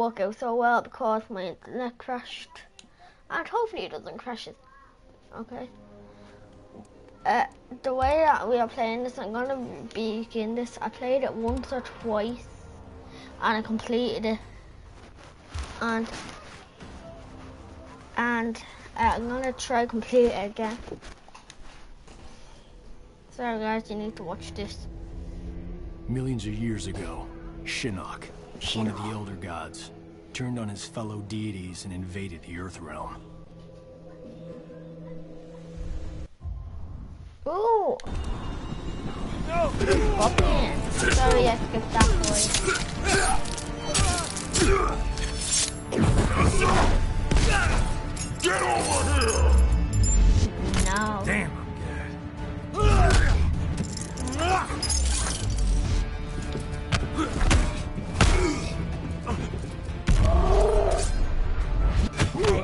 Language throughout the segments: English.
work out so well because my internet crashed. And hopefully it doesn't crash it. Okay. Uh, the way that we are playing this, I'm gonna begin this. I played it once or twice, and I completed it. And and uh, I'm gonna try complete it again. Sorry guys, you need to watch this. Millions of years ago, Shinnok, one of the Elder Gods, turned on his fellow deities and invaded the Earth Realm. Ooh! No! Pop in. Sorry, I skipped that for Get over here! No. Damn,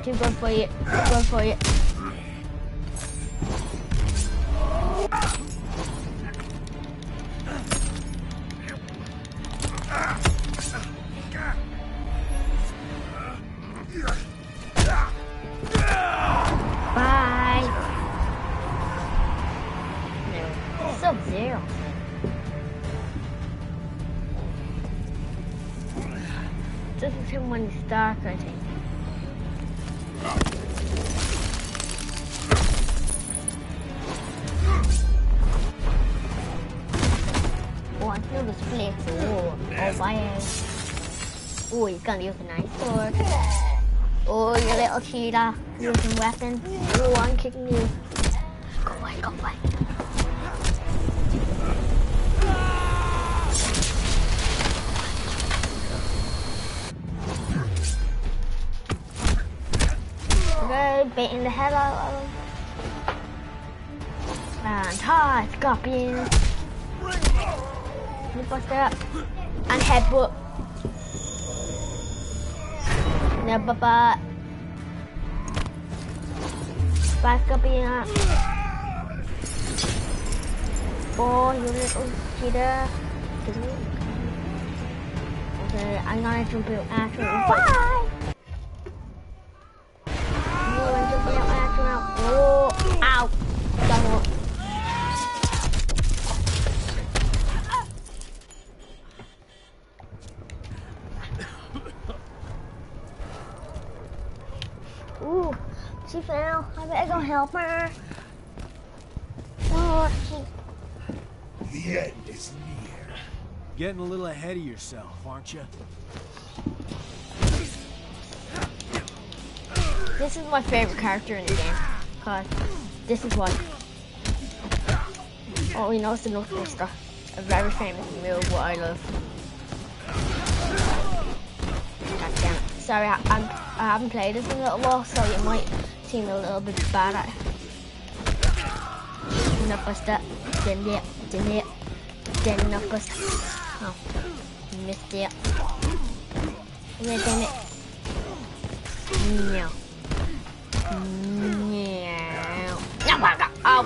Keep going for it. Going for it. Dark, I think. Oh, he's gonna use a nice sword. Oh, you little cheater. Using weapon. Oh, I'm kicking you. Go away, go away. Okay, beating the hell out of him. And hard scorpion. You bust it up. And headbutt. No, but but. Bye, scorpion. Oh, you little cheater. Okay, I'm gonna jump out after. Bye! Help her. Oh, she... The end is near. Getting a little ahead of yourself, aren't you? This is my favorite character in the game. Cause this is what. Oh, we know it's the North Nutbuster. A very famous move what I love. God damn it. Sorry, I, I'm, I haven't played this in a little while, so you might seem a little bit bad at. Nutbuster. Didn't it. Didn't it. Didn't Nutbuster. Oh. Missed it. Yeah, damn it. No. No, bugger. Oh.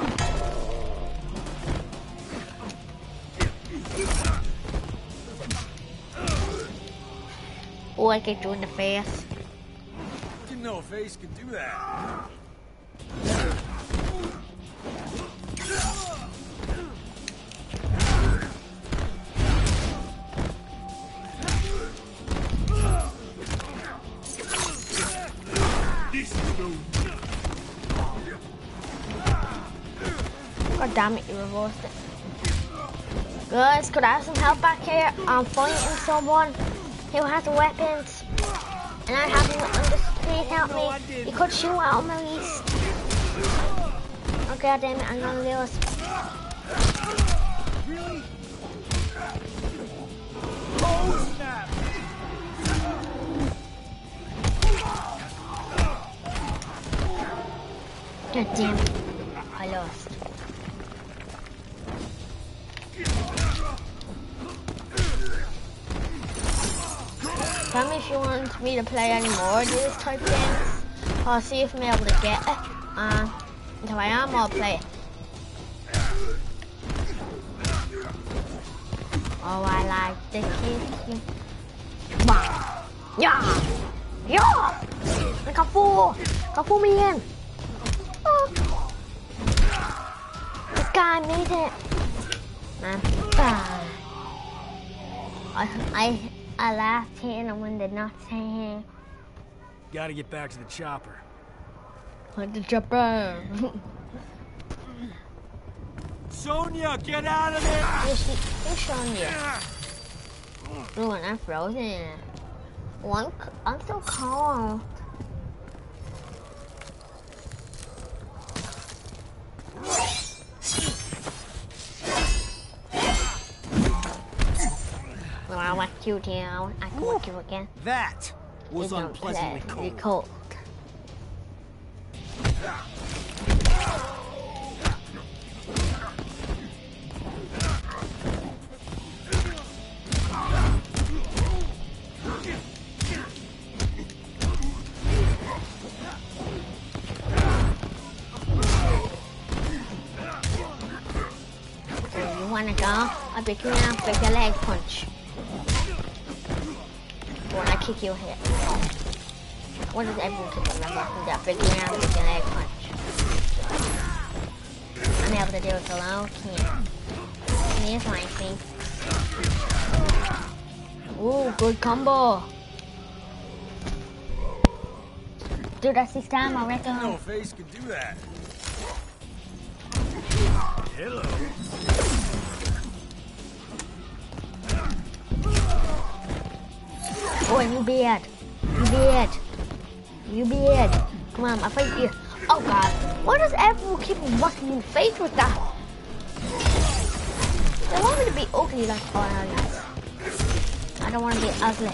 Oh, I get you in the face. Didn't know a face could do that. God damn it, you reversed it. Guys, could I have some help back here? I'm fighting someone who has weapons. And I haven't understood. Please help me. You could shoot out my least. Oh god damn it, I'm gonna lose. Really? Oh, snap! God damn it. Me to play any more of these type games. I'll see if I'm able to get it. Uh, until I am, I'll play it. Oh, I like the kicking. Wow. Yeah! Yeah! The Kung Fu! Kung Fu man! Oh. This guy made it! Man. Ah. I, I, I laughed here and one did not say here. Gotta get back to the chopper. Like the chopper. Sonya, get out of there! Who's who's showing you? Oh, and I'm frozen. One, c- I'm so cold. Want you down. I can work you again. That was unpleasantly cold. Cold. So you wanna go? I'll pick you up with a leg punch. When I kick your head. What does everyone kick on remember? That big round with a leg punch. I'm able to do it alone, can't. Can you flank me? Ooh, good combo. Dude, that's this time, I reckon. No face could do that. Hello. Oh, you bad. You bad. You bad. Come on, I fight you. Oh god. Why does everyone keep busting in the face with that? They want me to be ugly like oh yes. I don't want to be ugly.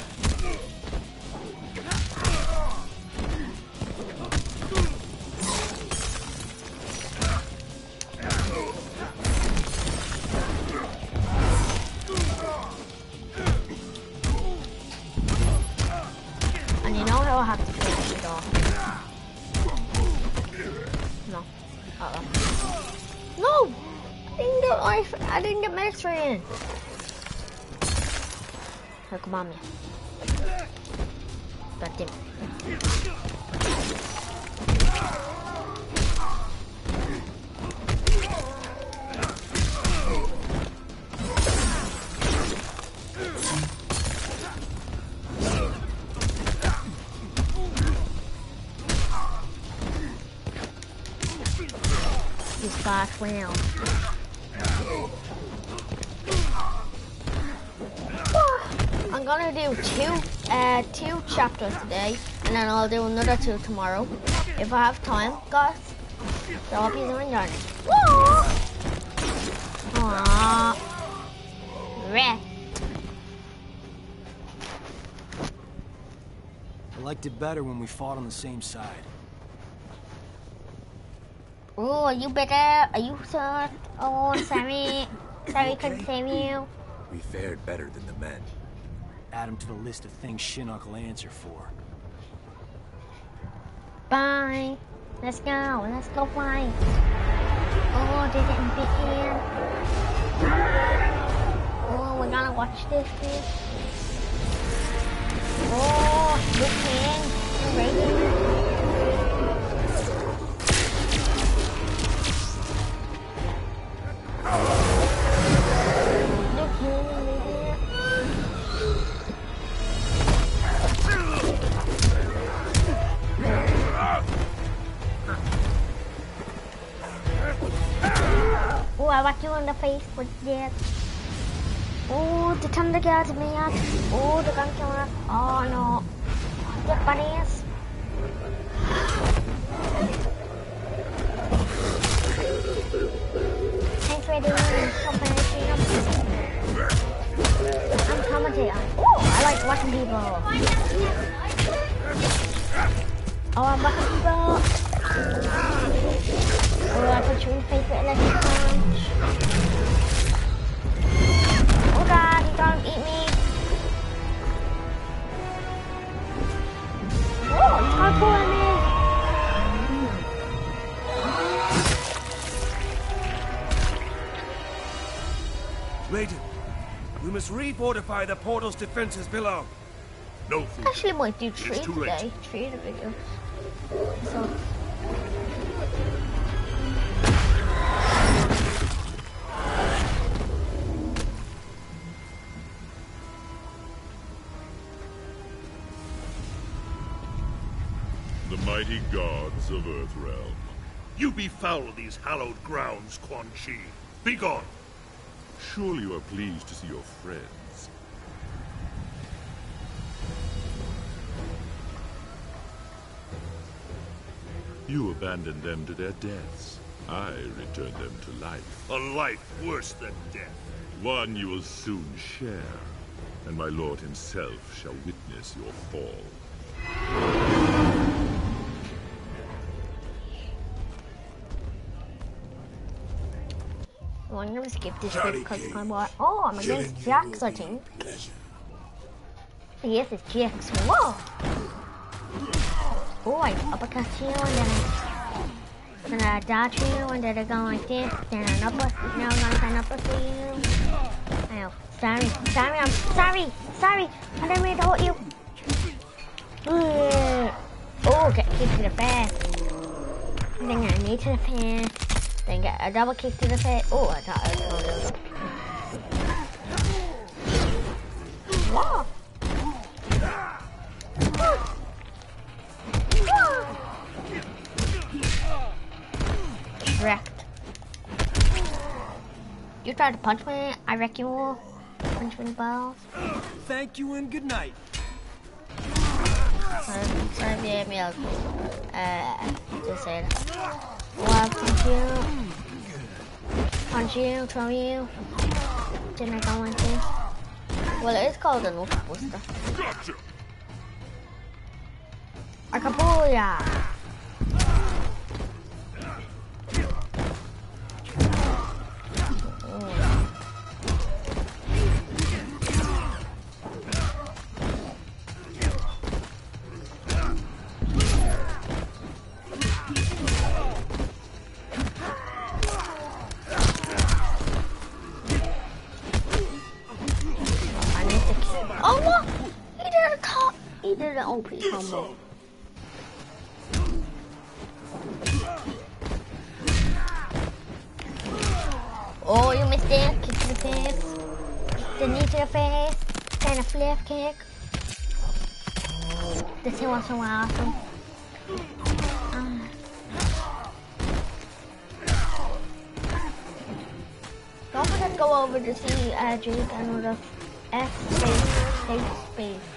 Didn't get in. Here, come on, man. God damn it. Fast round. Do two, uh, two chapters today, and then I'll do another two tomorrow, if I have time, guys. So I'll be doing that. Aww. Red. I liked it better when we fought on the same side. Oh, are you better? Are you sir? Oh, sorry. Sorry, couldn't save you. We fared better than the men. Add him to the list of things Shinnok will answer for. Bye. Let's go. Let's go fight. Oh, they didn't beat him. Oh, we're gonna watch this, dude. Oh, Liu Kang. Raiden. Luke face with oh, that. Oh, the thunder guards me up. Oh, the gun killer. Oh no. Get bunnies. For doing. I'm commentating. Oh, I like watching people. Oh, I'm watching people. Oh, I put you in favorite electric. Oh god, he's gonna eat me. Oh, he's gonna pull at me. Raiden, we must refortify the portal's defenses below. No food. Actually, might do It's three too late. today. Three the video. So. The mighty gods of Earthrealm. You befoul these hallowed grounds, Quan Chi. Begone! Surely you are pleased to see your friends. You abandoned them to their deaths. I return them to life. A life worse than death. One you will soon share, and my lord himself shall witness your fall. Gonna skip this bit because of boring. Oh, I'm against Jax, I think. Yes, it's Jax. Whoa! Oh, I uppercut you and then I'm gonna dodge you and then I go like this. Then an upper. Now I'm gonna turn upper for you. Oh, sorry, sorry, I'm sorry, sorry. I didn't mean to hurt you. Ugh. Oh, get kicked to the. And then a knee to the face. Then get a double kick to the face. Oh, I thought I was going to. Whoa. Wrecked. You tried to punch me, I wreck you all. Punch me in the balls. Thank you and good night. Sorry, sorry, yeah, me, uh, just say it. Well, punch you. Punch you, throw you. Didn't I like this? Well, it is called an ultra booster. Gotcha! Acapulca! OP combo. Oh, you missed it. Kick to the face. The knee to the face. Then a flip kick. This was so awesome. Don't forget to go over to see uh, Jake and the F space, space, space,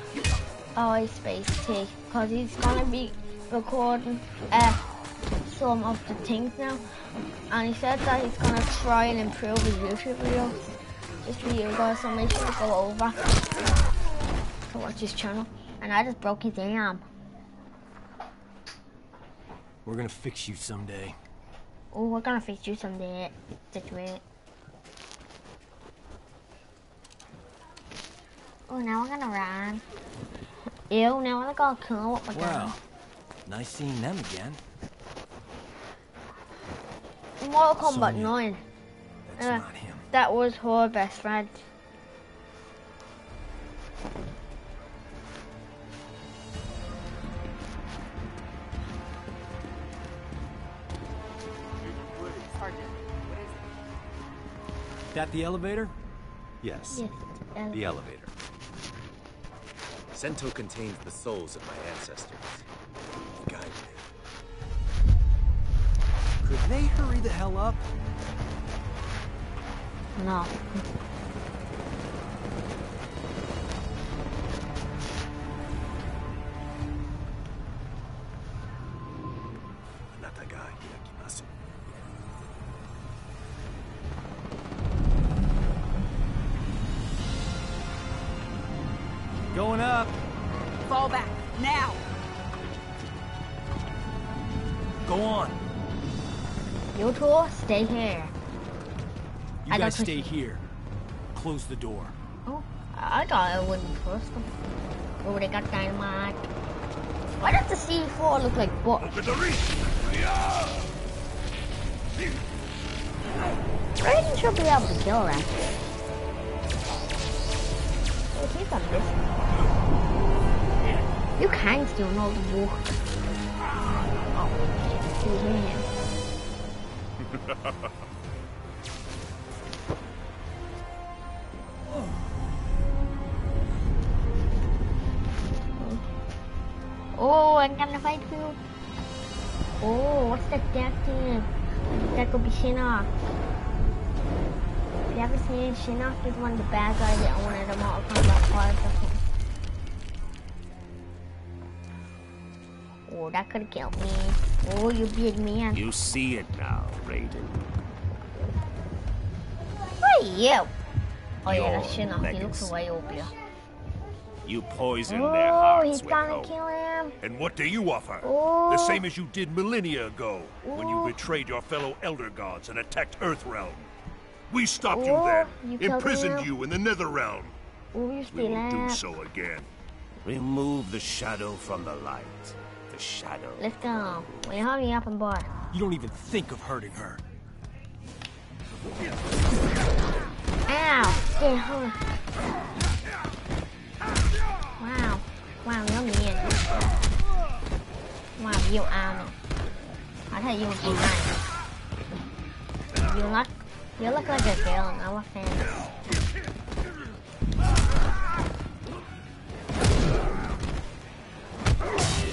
O space T, because he's gonna be recording uh, some of the things now. And he said that he's gonna try and improve his YouTube videos just for you guys, so make sure to go over to watch his channel. And I just broke his arm. We're gonna fix you someday. Oh, we're gonna fix you someday. Just wait. Oh, now we're gonna run. Ew, now we're gonna kill what we're Wow. Nice seeing them again. doing. Mortal Kombat Sonya. 9. That's Uh, not him. That was her best friend. That the elevator? Yes, Yes. the elevator. Sento contains the souls of my ancestors. Guide me. Could they hurry the hell up? no. Stay here. You I don't guys stay you. here. Close the door. Oh, I thought I wouldn't trust them. Oh, they got dynamite. Why does the C4 look like butt? Look at the reach! Raiden should be able to kill that. Oh, he's on this. You can steal all the wool. Oh, excuse me oh, I'm gonna fight you. Oh, what's that dance team? That could be Shinnok. If you haven't seen Shinnok is one of the bad guys that I wanted them all Kombat 5. Oh, that could killed me. Oh, you big man. You see it now, Raiden. Who are you? Oh yeah, that's Shinnok. He looks way over here. You their Oh, hearts he's with gonna hope. kill him. And what do you offer? Oh. The same as you did millennia ago, when you Oh. betrayed your fellow Elder Gods and attacked Earthrealm. We stopped Oh, you then, you imprisoned you in the Netherrealm. Oh, We will do so again. Remove the shadow from the light. The shadow. Let's go. We hurry up and boy. You don't even think of hurting her. Ow! Get her. Wow. Wow, you're mean. Wow, you are. I thought you would be nice. You look, you look like a girl, no offense. What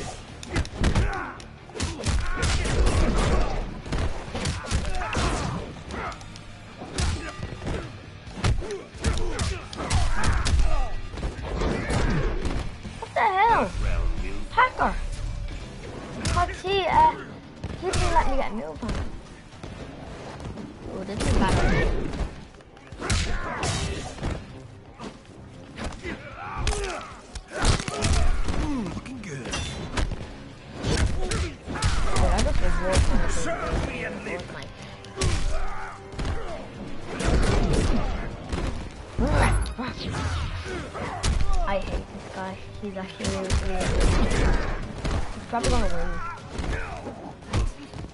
He's probably gonna win.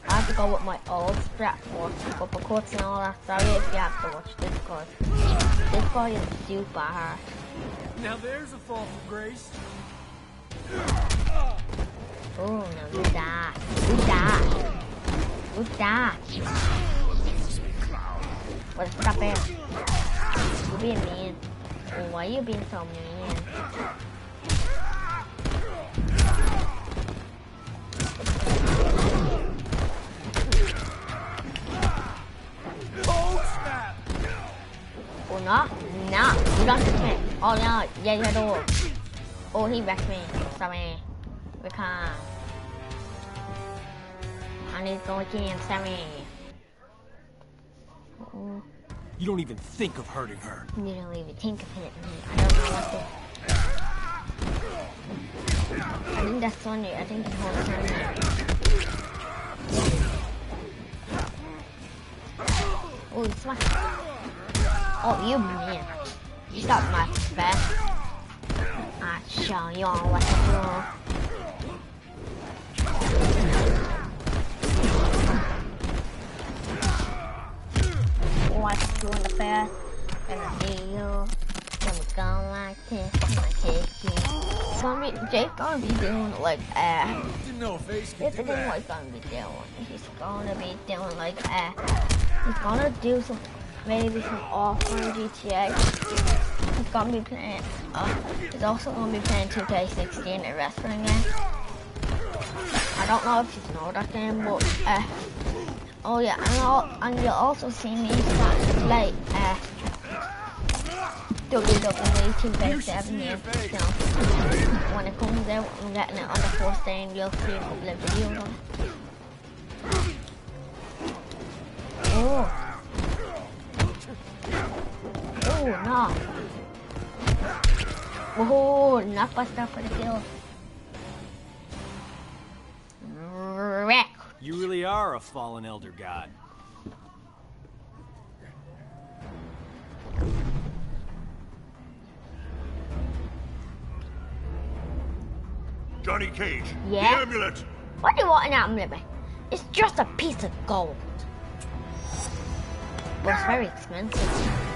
I have to go with my old strat for uppercuts and all that. Sorry if you have to watch this guy. This guy is super hard. Now there's a fall from grace. Oh, no, you die. You die. You die. What stop it? You being mean. Why you being so mean? No. No. You don't touch me. Oh, no. Yeah, you do. Oh, he wrecked me. Sorry. We can't. I need to go again. Oh, You don't even think of hurting her. you don't even think of it. I don't what to. I think that's Sonya. I think the whole Sonya. Oh, you smacked. Oh, you man. You got my best. I show you all what to do. What's doing the best? Gonna be you. We go like this. Gonna take you. Gonna Jake's gonna be doing like uh Didn't know what gonna be doing. He's gonna be doing like uh he's gonna do some maybe some offline GTA. He's gonna be playing uh he's also gonna be playing 2K16 a wrestling game. I don't know if you know that game but uh oh yeah and, I'll, and you'll also see me start to play uh WWE 2K7 here. So when it comes out, I'm getting it on the first day and you'll see a couple of videos on it. Oh. No. Oh, not bust up for the kill. Wreck. You really are a fallen elder god. Johnny Cage, Yeah? the amulet. What do you want an amulet? It's just a piece of gold. But it's very expensive.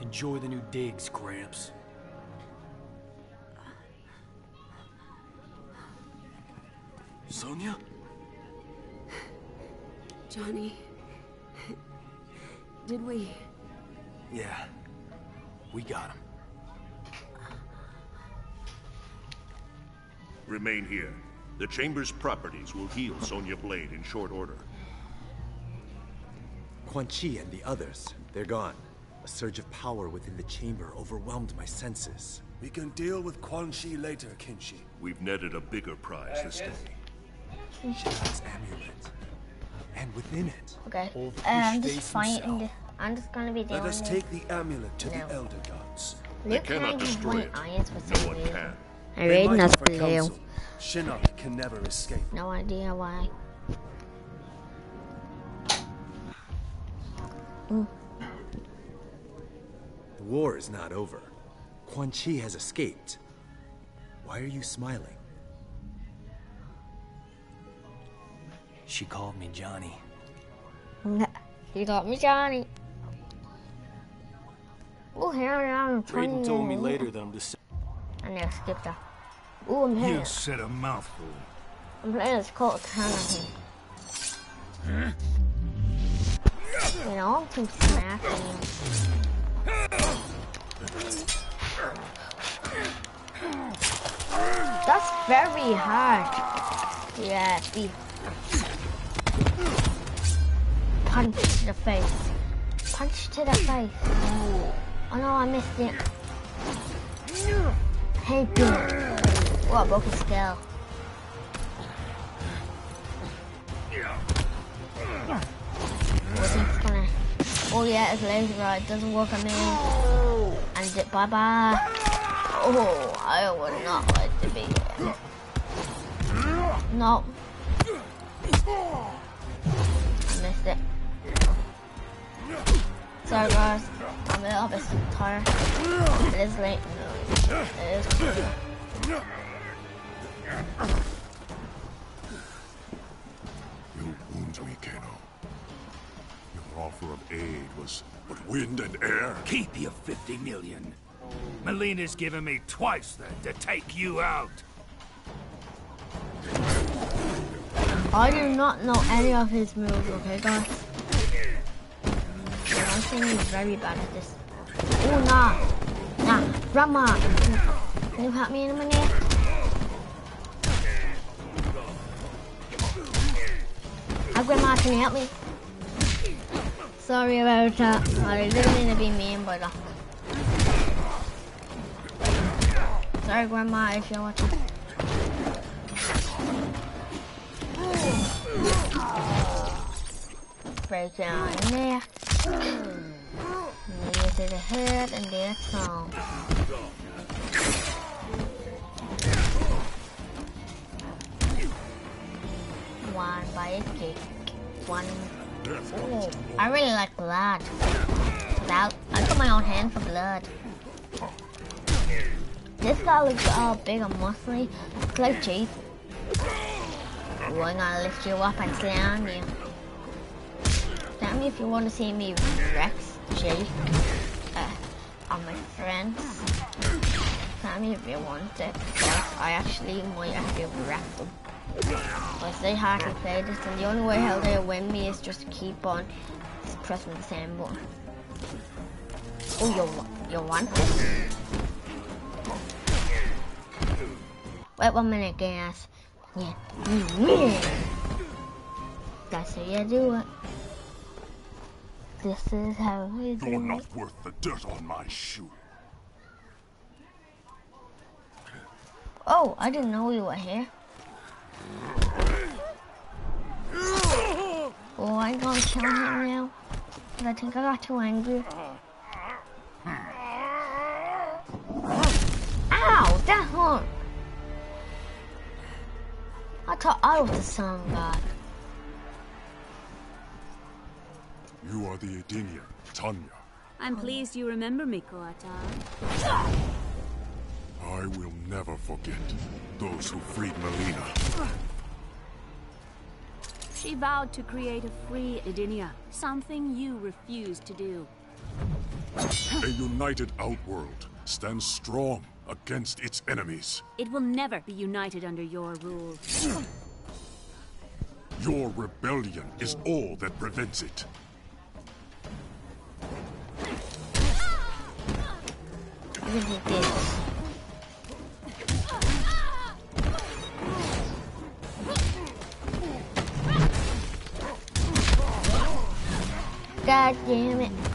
Enjoy the new digs, Gramps. Sonya? Johnny. Did we? Yeah. We got him. Remain here. The Chamber's properties will heal Sonya Blade in short order. Quan Chi and the others, they're gone. A surge of power within the chamber overwhelmed my senses. We can deal with Quan Chi later, Kenshi. We've netted a bigger prize this day. Shinnok's amulet. And within it, Okay. old Uh, I'm just Face fighting. I'm just gonna be doing Let us take the amulet to No. the Elder Gods. They Luke cannot destroy it. eyes for No some one reason. can. And They Raiden might has offer blue. counsel. Shinnok can never escape. No idea why. The war is not over. Quan Chi has escaped. Why are you smiling? She called me Johnny. you got me, Johnny. Oh, here I am. Raiden told me later that I'm just I never skipped that. Oh, I'm here. You said a mouthful. I'm playing this cult kind You know, I'm too smacking. That's very hard. Yeah, see. Punch to the face. Punch to the face. Oh no, I missed it. Hey, good. Oh, I broke his. What's gonna? Oh yeah, it's laser rod. Doesn't work on me. And it, bye bye. Oh, I would not like to be here. No. Sorry guys, I'm a little bit tired. It is late. It is. You wound me, Kano. Your offer of aid was but wind and air. Keep your 50 million. Melina's given me twice that to take you out. I do not know any of his moves, okay guys? I think very bad at this. Oh nah. Nah. Grandma. Can you help me in a minute? Hi grandma, can you help me? Sorry about that. I didn't mean to be mean, but uh, Sorry grandma if you're watching. Break down neck. Knee to the head and that's all. One by a kick. One. Ooh, I really like blood. That I got my own hand for blood. This guy looks all big and muscly. Looks like. Ooh, I'm gonna lift you up and slam you. Me if you want to see me Rex, Jake, uh, and my friends. Tell me if you want it. I actually might actually wreck them. Because they hardly play this, and the only way how they win me is just to keep on pressing the same button. Oh, you, you want this? Wait one minute, guys. Yeah. yeah. That's how you do it. This is how we do You're it. not worth the dirt on my shoe. Oh, I didn't know you were here. Oh, I'm gonna kill him now. But I think I got too angry. Ow, that hurt. I thought I was the sun god. You are the Edenia, Tanya. I'm pleased you remember me, Kotal. I will never forget those who freed Melina. She vowed to create a free Edenia, something you refused to do. A united Outworld stands strong against its enemies. It will never be united under your rule. Your rebellion is all that prevents it. God damn it.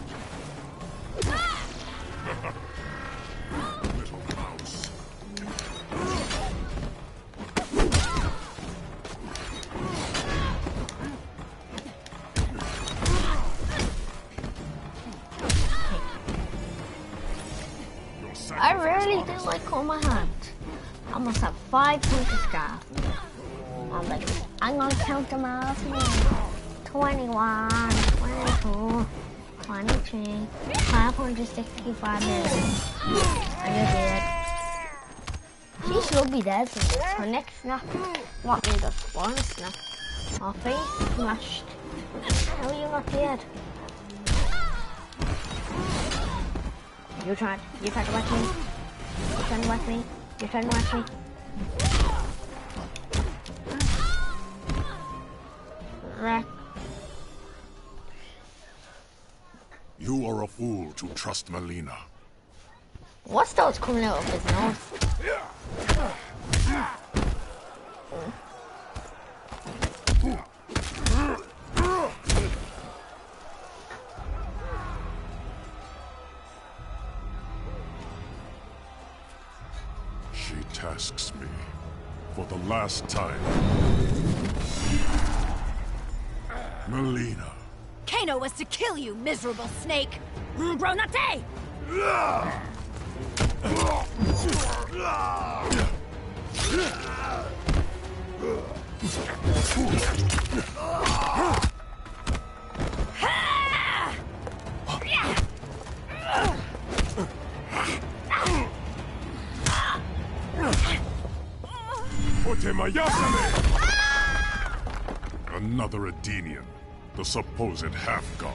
Them out. 21, 22, 23, 565 minutes. I just did. She should be dead this. Her neck snap. What me the spawn snap? Her face smashed. How are you not dead? You tried. You tried to watch me. You trying to watch me. You trying to watch me. You are a fool to trust Melina. What's those coming out of his nose? She tasks me for the last time. Melina. Kano was to kill you, miserable snake! Bronate! Another Edenian, the supposed half-god.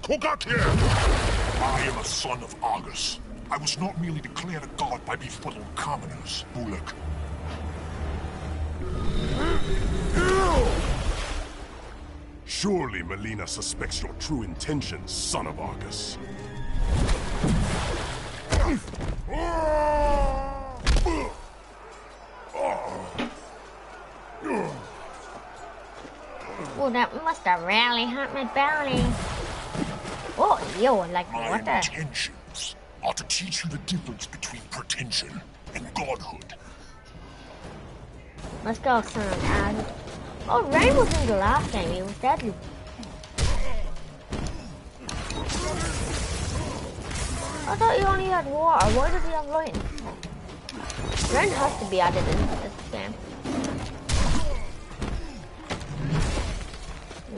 Kogatir! I am a son of Argus. I was not merely declared a god by befuddled commoners, Bulak. Surely Melina suspects your true intentions, son of Argus. Oh, that must have really hurt my belly. Oh, yo, like My what the? intentions are to teach you the difference between pretension and godhood. Let's go, son of Adam. Oh, Ray was in the last game. He was deadly. I thought you only had water. Why does he have lightning? Ren has to be added into this game.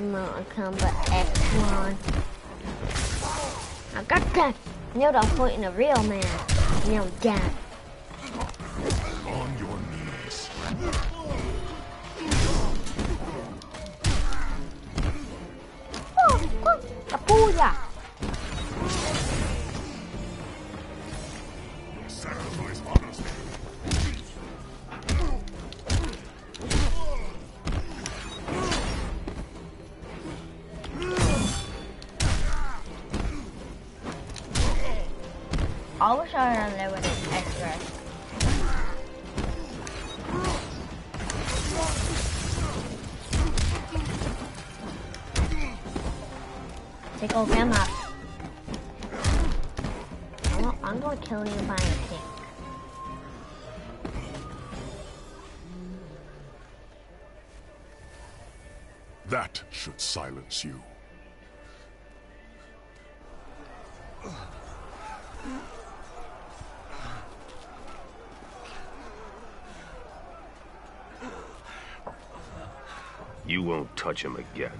Mountain Combat X1. I got that. Now I'm fighting a real man. Now that. Take over him up. I'm, gonna- I'm gonna kill you by a kick. That should silence you. You won't touch him again.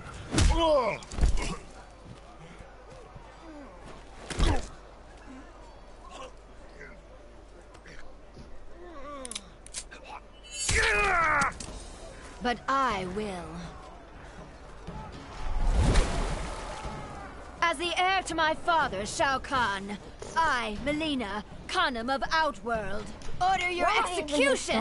But I will. As the heir to my father, Shao Kahn. I, Mileena, Kahnum of Outworld. Order your Why execution!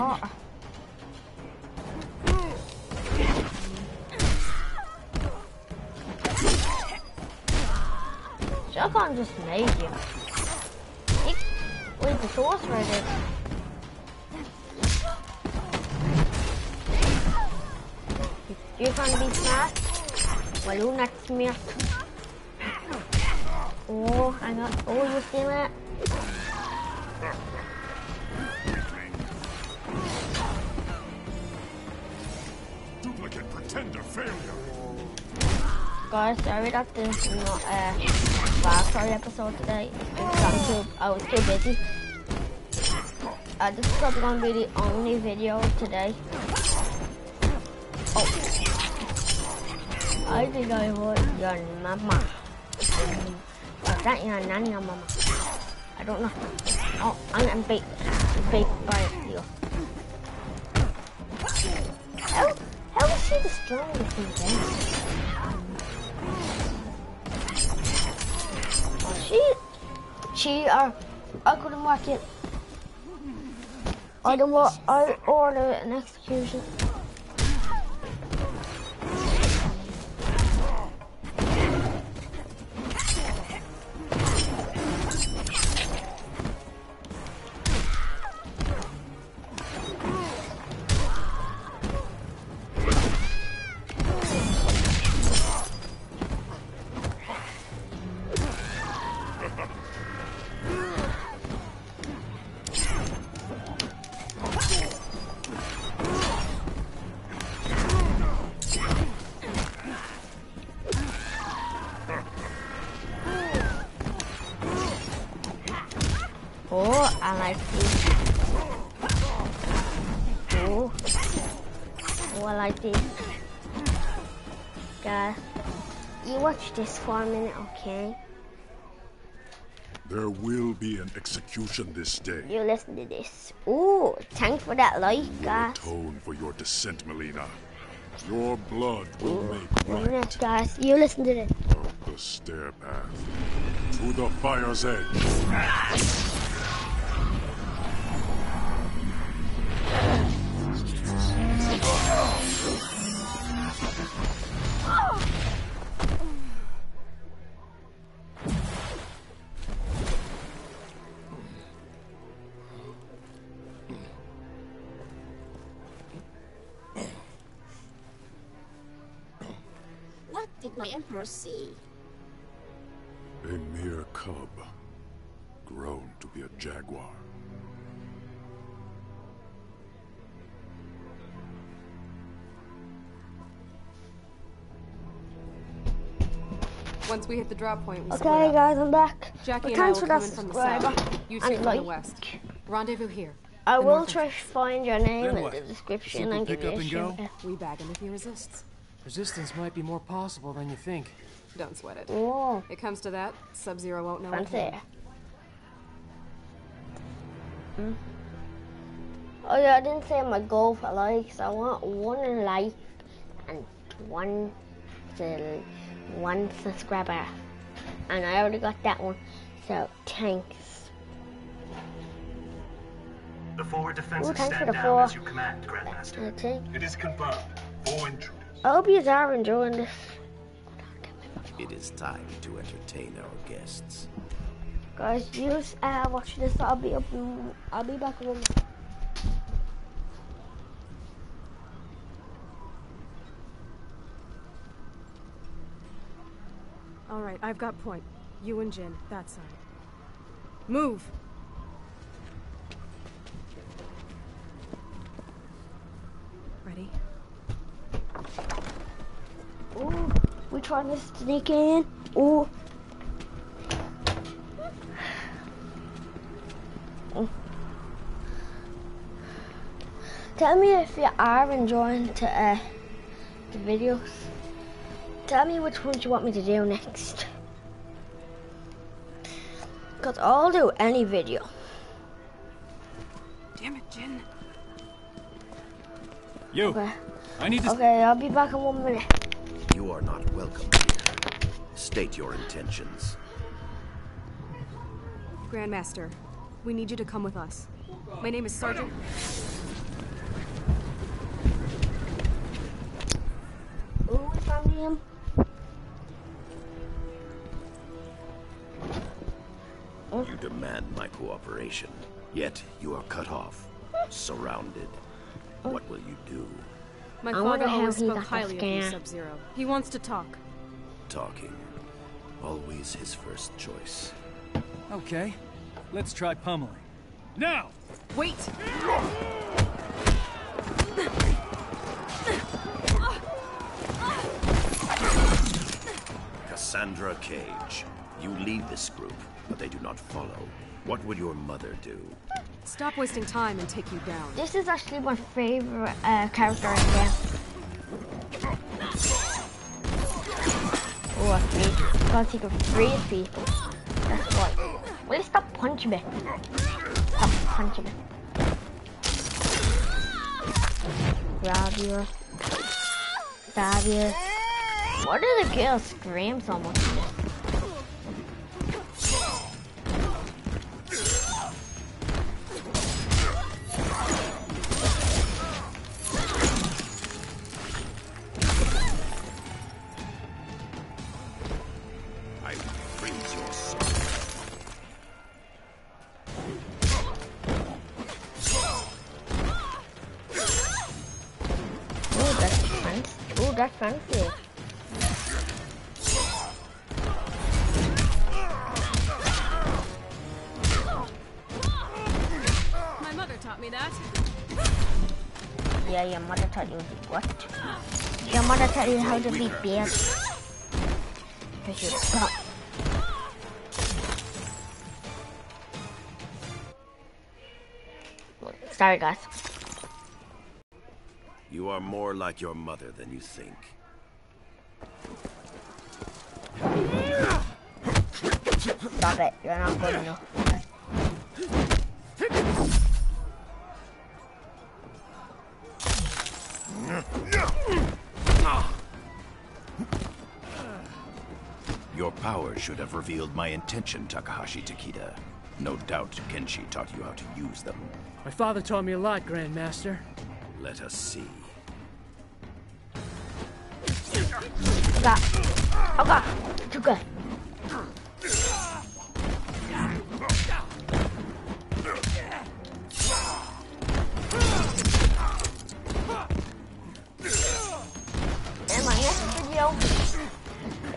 I can't just made you. He, wait, the source You're to be smart? Well, you're not smart. Oh, I got. Oh, you see that? Duplicate pretender failure. Guys, sorry that there's not a Cry episode today. It's too, I was too busy. Uh, this is probably gonna be the only video today. I think I heard your mama. Was that your nanny or mama? I don't know. Oh, I'm getting beat. Beat by you. How, how is she the strongest in? Oh, she, she, uh, I couldn't work it. I don't want, I order an execution. I like this. Guys, you watch this for a minute, okay? There will be an execution this day. You listen to this. Ooh, thanks for that like, guys. Uh. Atone for your descent, Mileena. Your blood will make Listen right to guys. You listen to this. up the stair path to the fire's edge. Did my emperor see? A mere cub, grown to be a jaguar. Once we hit the drop point, we Okay, guys, I'm back. Jacqui But and I will for come that in from the south. You two and from like. the west. Rendezvous here. I will try to find your name in the description Simple and give pick you up a and shout. go? We bag him if he resists. Resistance might be more possible than you think. Don't sweat it. Oh, It comes to that, Sub-Zero won't know a fancy. thing. Hmm. Oh yeah, I didn't say my goal for likes. I want one like and one to one subscriber, and I already got that one. So thanks. The forward defenses Ooh, thanks for stand the down four. as you command, Grandmaster. Okay. It is confirmed. Four intruders. I hope you are enjoying this. It is time to entertain our guests. Guys, you uh, watch this. I'll be up. I'll be back in a minute. All right, I've got point. You and Jin, that side. Move! Ready? Ooh, we trying to sneak in. Ooh. Tell me if you are enjoying to, uh, the videos. Tell me which ones you want me to do next. Because I'll do any video. Damn it, Jin. You. Okay. I need to. Okay, I'll be back in one minute. State your intentions. Grandmaster, we need you to come with us. My name is Sergeant. Ooh, we found him. You demand my cooperation, yet you are cut off, surrounded. What will you do? My I father wonder how always spoke highly of you. Sub-Zero. He wants to talk. Talking. Always his first choice. Okay, let's try pummeling. Now! Wait! Cassandra Cage. You lead this group, but they do not follow. What would your mother do? Stop wasting time and take you down. This is actually my favorite uh, character in the game. Because he can freeze people. That's why. Will you stop punching me? Stop punching me. Grab you. Stab you. Why do the girls scream so much? Yeah, your mother taught you what? Your mother taught you how to beat bears. Because you suck. Sorry, guys. You are more like your mother than you think. Stop it. You're not good enough. Your power should have revealed my intention, Takahashi Takeda. No doubt Kenshi taught you how to use them. My father taught me a lot, Grandmaster. Let us see. Oh god. Oh god. Too good.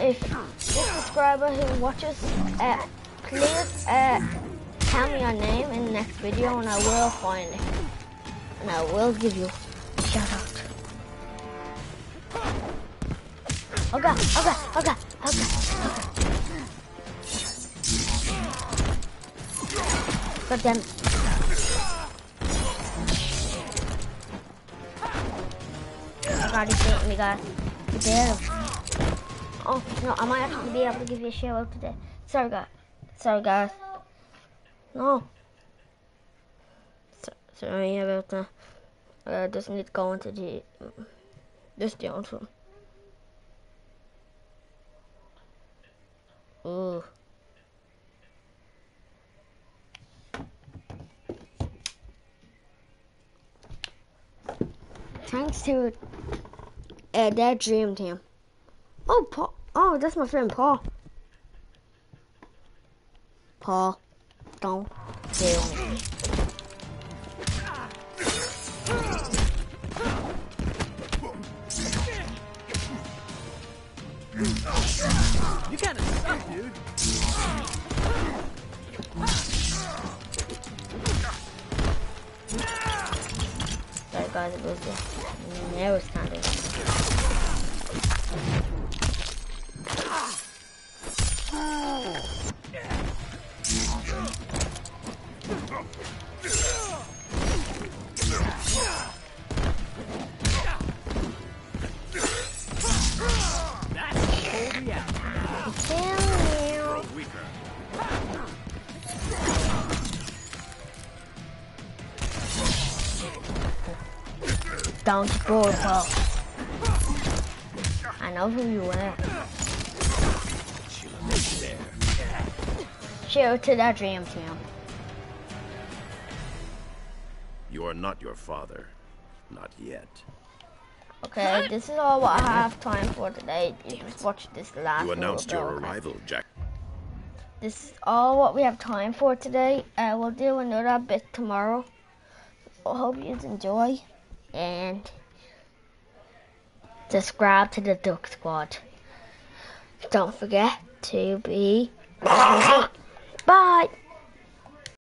If this subscriber who watches, uh, please uh, tell me your name in the next video and I will find it. And I will give you a shout out. Oh god, oh god, oh god, damn it. Oh god, he's beating me, guys. Dare him. Oh, no, I might actually be able to give you a shout out today. Sorry, guys. Sorry, guys. No. So, sorry about that. Uh, just need to go into the... Just the outro. Ooh. Thanks to uh, that dream team. Oh, Paul. Oh, that's my friend Paul. Paul, don't kill me. You kinda suck, dude. Sorry guys, it was uh, never standing. Don't Cheer to that dream team. You are not your father. Not yet. Okay, this is all what I have time for today. You just watch this last You announced your bit, okay? arrival, Jack. This is all what we have time for today. Uh, we'll do another bit tomorrow. I hope you enjoy and subscribe to the Duck Squad. Don't forget to be. Bye.